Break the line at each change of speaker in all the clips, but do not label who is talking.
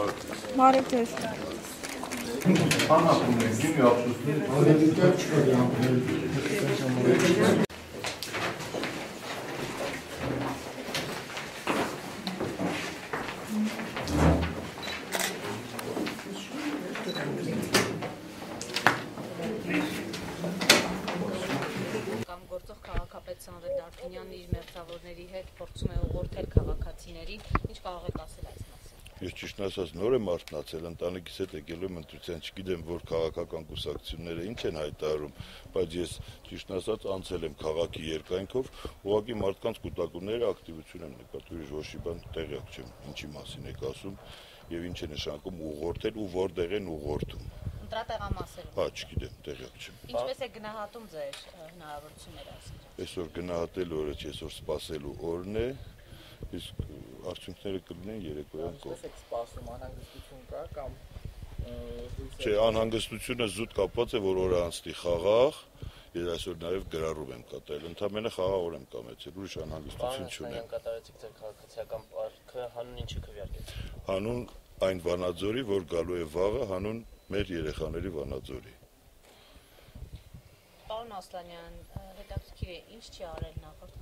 Բարև ձեզ։
Անապում ենք,
չկա դրանք։
կամ գործող քաղաքապետ Սամվել Դարփինյանն իր մերձավորների հետ փորձում է ուղղորդել քաղաքացիներին, ինչ կարող եք ասել այս
Ես ճիշտ ասած նոր եմ արթնացել, ընտանիքիս հետ եկել եմ ընտրության, չգիտեմ որ քաղաքական կուսակցությունները ինչ են հայտարարում, բայց ես ճիշտ ասած անցել եմ քաղաքի երկայնքով, ուղղակի մարդկանց կուտակումները ակտիվություն եմ նկատում, ոչ մի բան տեղյակ չեմ, ինչի մասին եք ասում եւ ինչ է նշանակում ուղղորդել ու որտեղ են ուղղորդում
ընտրատեղամասերում։
Հա, չգիտեմ, տեղյակ չեմ։
Ինչպես է գնահատում ձեր հնարավորությունները ասել։
Այսօր գնահատելու օրը չէ, այսօր սпасելու օրն է։ Իսկ արդյունքները կլինեն երեկոյան կողմ։
Ո՞վ եք սպասում անհանգստություն կա կամ
Չէ, անհանգստությունը զուտ կապված է, որ օրը անցնի խաղաղ, ես այսօր նաև գրառում եմ կատարել, ընդամենը խաղաղ եմ կամեցել, ուրիշ անհանգստություն չունեմ։
կատարեցիք ձեր քաղաքացիական պարտքը հանուն ինչի քվեարկեց։
Հանուն այն Վանաձորի, որ գալու է վաղը, հանուն մեր երեխաների Վանաձորի։
Պարոն Ասլանյան, հետաքրքիր է, ինչ չի արել նախորդ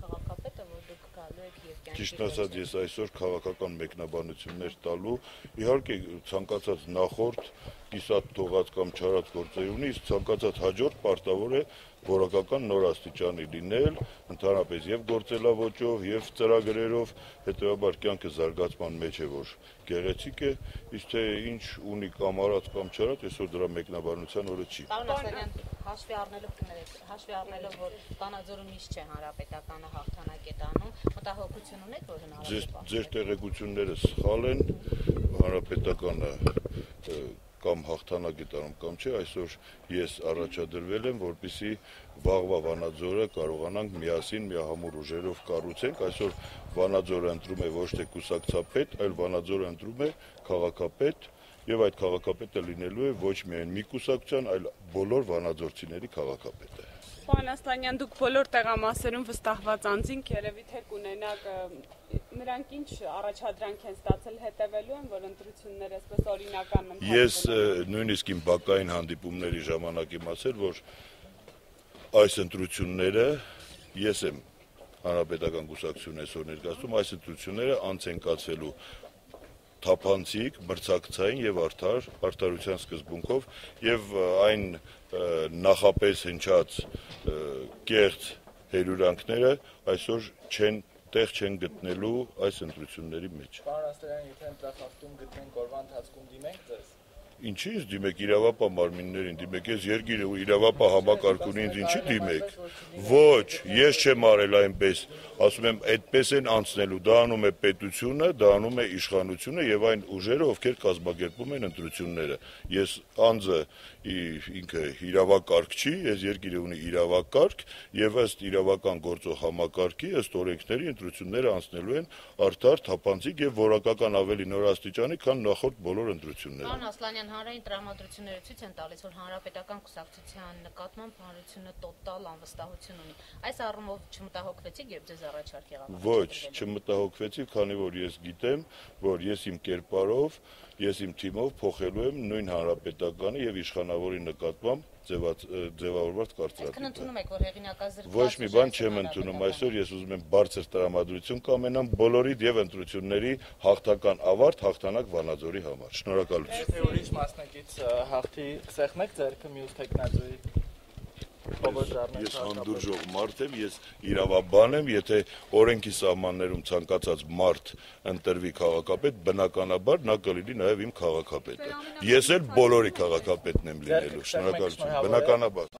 քաղաքապետը, որ դուք գալու եք եւ կյանքի
Ճիշտ ասած, ես այսօր քաղաքական մեկնաբանություններ տալու, իհարկե ցանկացած նախորդ կիսատ թողած կամ չարած գործեր ունի, իսկ ցանկացած հաջորդ պարտավոր է որակական նոր աստիճանի լինել, ընդհանրապես եւ գործելավոճով, եւ ծրագրերով, հետեւաբար կյանքը զարգացման մեջ է, որ գեղեցիկ է, իսկ թե ինչ ունի կամ արած կամ չարած, այսօր դրա մեկնաբանության օրը չի։
Պարոն Ասլանյան, հաշվի առնելով կներեք, հաշվի առնելով, որ Վանաձորում միշտ չէ հանրապետականը մտահոգություն ունեք, որ հնարավոր է
ձեր տեղեկությունները սխալ են, հանրապետականը կամ հաղթանակ է տանում կամ չէ, այսօր ես առաջադրվել եմ, որպիսի վաղվա Վանաձորը կարողանանք միասին միահամուռ ուժերով կառուցենք։ Այսօր Վանաձորը ընտրում է ոչ թե կուսակցապետ, այլ Վանաձորը ընտրում է քաղաքապետ, եւ այդ քաղաքապետը լինելու է ոչ միայն մի կուսակցության, այլ բոլոր վանաձորցիների քաղաքապետը։
Պարոն Ասլանյան, դուք բոլոր տեղամասերում վստահված անձինք երևի թե կունենաք նրանք ինչ առաջադրանք են ստացել հետևելու են, որ ընտրությունները այսպես օրինական ընթացք
Ես նույնիսկ իմ բակային հանդիպումների ժամանակ իմացել, որ այս ընտրությունները ես եմ հանրապետական կուսակցություն այսօր ներկայացնում, այս ընտրությունները անց են կացվելու թափանցիկ, մրցակցային եւ արդար արտարության սկզբունքով եւ այն նախապես հնչած կեղծ հերյուրանքները այսօր չեն տեղ չեն գտնելու այս ընտրությունների մեջ։
Պարոն Աստրյան, եթե ընտրախախտում գտնենք օրվա ընթացքում դիմենք ձեզ։
Ինչի՞ ես դիմեք իրավապահ մարմիններին, դիմեք ես երկիրը ու իրավապահ համակարգունի ինձ ինչի դիմեք։ Ոչ, ես չեմ արել այնպես։ Ասում եմ, այդպես են անցնելու, դա անում է պետությունը, դա անում է իշխանությունը եւ այն ուժերը, ովքեր կազմակերպում են ընտրությունները։ Ես անձը ինքը իրավակարգ չի, ես երկիրը ունի իրավակարգ եւ ըստ իրավական գործող համակարգի, ըստ օրենքների ընտրությունները անցնելու են արդար, թափանցիկ եւ որակական ավելի նոր աստիճանի, քան նախորդ բոլոր ընտրությունները։
Պարոն Ասլանյան, հանրային տրամադրությունները ցույց են տալիս, որ հանրապետական կուսակցության նկատմամբ հանրությունը տոտալ անվստահություն ունի։ Այս առումով չմտահոգվեցիք, երբ ձեզ առաջարկ եղավ։
Ոչ, չմտահոգվեցի, քանի որ ես գիտեմ, որ ես իմ կերպարով, ես իմ թիմով փոխելու եմ նույն հանրապետականի եւ իշխանավորի նկատմամբ ձևավորված կարծրատիպը։
ընդունում եք, որ հեղինակազրկված
Ոչ մի բան չեմ ընդունում այսօր, ես ուզում եմ բարձր տրամադրություն կամենամ բոլորիդ եւ ընտրությունների հաղթական ավարտ, հաղթանակ Վանաձորի համար։ Շնորհակալություն։
մասնակից հաղթի սեղմեք ձերքը մյուս Դարնեյ
Ես հանդուրժող մարդ եմ, ես իրավաբան եմ, եթե օրենքի սահմաններում ցանկացած մարդ ընտրվի քաղաքապետ, բնականաբար նա կլինի նաև իմ քաղաքապետը։ Ես էլ բոլորի քաղաքապետն եմ լինելու։ Շնորհակալություն։ Բնականաբար